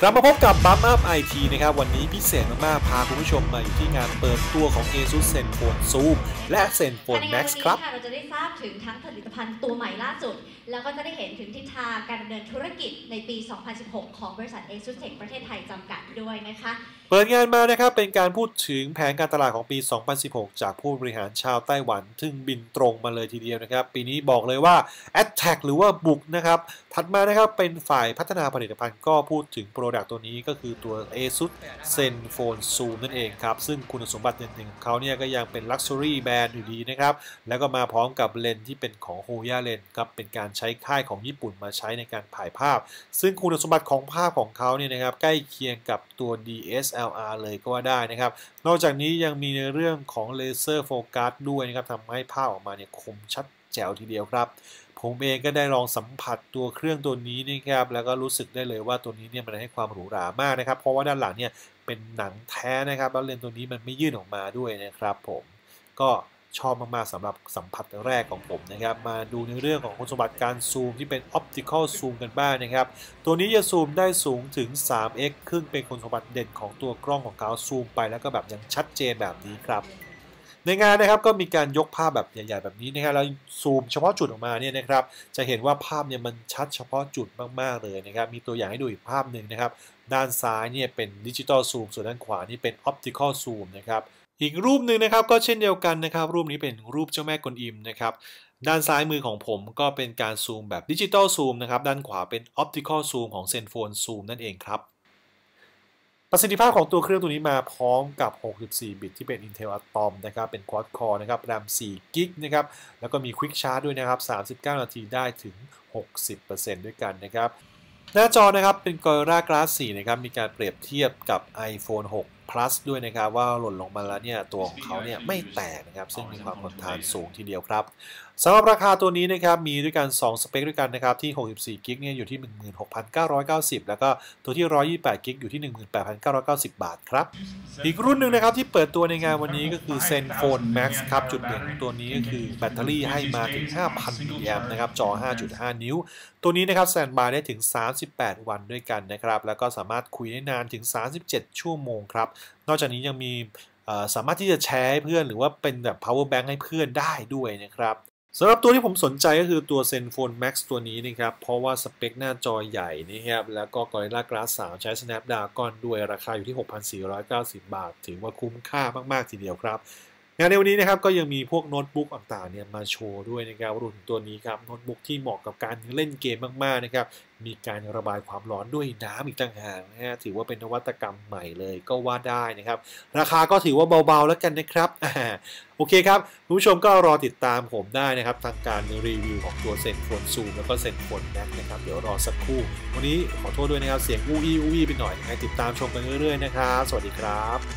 กลับมาพบกับบัมอัพไอทีนะครับ วันนี้พิเศษมากๆ พาคุณผู้ชมมาอยู่ที่งานเปิดตัวของ ASUS Zenfone Zoom และ Zenfone ภายใน Max วันนี้ครับค่ะเราจะได้ทราบถึงทั้งผลิตภัณฑ์ตัวใหม่ล่าสุด แล้วก็จะได้เห็นถึงทิศทางการดำเนินธุรกิจในปี 2016 ของบริษัท ASUS Tech ประเทศไทยจำกัดด้วยนะคะ เปิดงานมานะครับ เป็นการพูดถึงแผนการตลาดของปี 2016 จากผู้บริหารชาวไต้หวันซึ่งบินตรงมาเลยทีเดียวนะครับ ปีนี้บอกเลยว่า Attack หรือว่าบุกนะครับ ถัดมานะครับเป็นฝ่ายพัฒนาผลิตภัณฑ์ก็พูดถึง product ตัวนี้ก็คือตัว ASUS Zenfone Zoom นั่นเองครับ ซึ่งคุณสมบัติหนึ่งๆของเขาเนี่ยก็ยังเป็น Luxury Brand อยู่ดีนะครับ แล้วก็มาพร้อมกับเลนส์ที่เป็นของ Hoya Lens ครับเป็นการใช้ค่ายของญี่ปุ่นมาใช้ในการถ่ายภาพ ซึ่งคุณสมบัติของภาพของเขาเนี่ยนะครับใกล้เคียงกับตัว DSLR เลยก็ว่าได้นะครับ นอกจากนี้ยังมีในเรื่องของ laser focus ด้วยนะครับทำให้ภาพออกมาเนี่ยคมชัด จ๋วทีเดียวครับ ผมเองก็ได้ลองสัมผัสตัวเครื่องตัวนี้นะครับแล้วก็รู้สึกได้เลยว่าตัวนี้เนี่ยมันให้ความหรูหรามากนะครับ เพราะว่าด้านหลังเนี่ยเป็นหนังแท้นะครับ แล้วเลนส์ตัวนี้มันไม่ยื่นออกมาด้วยนะครับผมก็ชอบมาก ๆสำหรับสัมผัสแรกของผมนะครับ มาดูในเรื่องของคุณสมบัติการซูมที่เป็น optical zoom กันบ้างนะครับ ตัวนี้จะซูมได้สูงถึง 3x ครึ่งเป็นคุณสมบัติเด่นของตัวกล้องของเขาซูมไปแล้วก็แบบยังชัดเจนแบบนี้ครับ ในงานนะครับก็มีการยกภาพแบบใหญ่ๆแบบนี้นะครับแล้วซูมเฉพาะจุดออกมาเนี่ยนะครับจะเห็นว่าภาพเนี่ยมันชัดเฉพาะจุดมากๆเลยนะครับมีตัวอย่างให้ดูอีกภาพหนึ่งนะครับด้านซ้ายเนี่ยเป็น digital zoom ส่วนด้านขวานี่เป็น optical zoom นะครับอีกรูปหนึ่งนะครับก็เช่นเดียวกันนะครับ รูปนี้เป็นรูปเจ้าแม่กวนอิมนะครับด้านซ้ายมือของผมก็เป็นการซูมแบบ digital zoom นะครับด้านขวาเป็น optical zoom ของ ZenFone Zoom นั่นเองครับ ประสิทธิภาพของตัวเครื่องตัวนี้มาพร้อมกับ 64 บิตที่เป็น Intel Atom นะครับ เป็น Quad Core นะครับ RAM 4 g b นะครับ แล้วก็มี Quick Charge ด้วยนะครับ 39 นาทีได้ถึง 60%ด้วยกันนะครับ หน้าจอนะครับเป็น Gorilla Glass 4 นะครับ มีการเปรียบเทียบกับ iPhone 6 Plus ด้วยนะครับว่าหล่นลงมาแล้วเนี่ยตัวของเขาเนี่ยไม่แตกนะครับซึ่งมีความทนทานสูงทีเดียวครับ สำหรับราคาตัวนี้นะครับมีด้วยกัน 2 สเปคด้วยกันนะครับที่ 64กิกเนี่ยอยู่ที่ 16,990 แล้วก็ตัวที่ 128กิกอยู่ที่ 18,990 บาทครับ อีกรุ่นหนึ่งนะครับที่เปิดตัวในงานวันนี้ก็คือ Zenfone Max ครับ จุดเด่นของตัวนี้ก็คือแบตเตอรี่ให้มาถึง 5,000มิลลิแอมป์นะครับจอ 5.5 นิ้ว ตัวนี้นะครับแซนบายได้ถึง 38 วันด้วยกันนะครับ แล้วก็สามารถคุยได้นานถึง 37 ชั่วโมงครับ นอกจากนี้ยังมีสามารถที่จะแชร์ให้เพื่อนหรือว่าเป็นแบบ power bank ให้เพื่อนได้ด้วยนะครับ สำหรับตัวที่ผมสนใจก็คือตัว Zenfone Max ตัวนี้นะครับ เพราะว่าสเปคหน้าจอใหญ่นะครับ แล้วก็ Gorilla Glass 3 ใช้ Snapdragon ด้วยราคาอยู่ที่ 6,490 บาท ถือว่าคุ้มค่ามาก ๆ ทีเดียวครับ งานในวันนี้นะครับก็ยังมีพวกโน้ตบุ๊กต่างๆเนี่ยมาโชว์ด้วยนะครับรวมถึงตัวนี้ครับโน้ตบุ๊กที่เหมาะกับการเล่นเกมมากๆนะครับมีการระบายความร้อนด้วยน้ำอีกต่างหากนะฮะถือว่าเป็นนวัตกรรมใหม่เลยก็ว่าได้นะครับ ราคาก็ถือว่าเบาๆแล้วกันนะครับโอเคครับคุณผู้ชมก็รอติดตามผมได้นะครับทางการรีวิวของตัวเซนโฟนซูมแล้วก็เซนโฟนแม็กนะครับเดี๋ยวรอสักครู่ วันนี้ขอโทษด้วยนะครับเสียงอู้อี้อู้อี้ไปหน่อยยังไงติดตามชมกันเรื่อยๆนะครับสวัสดีครับ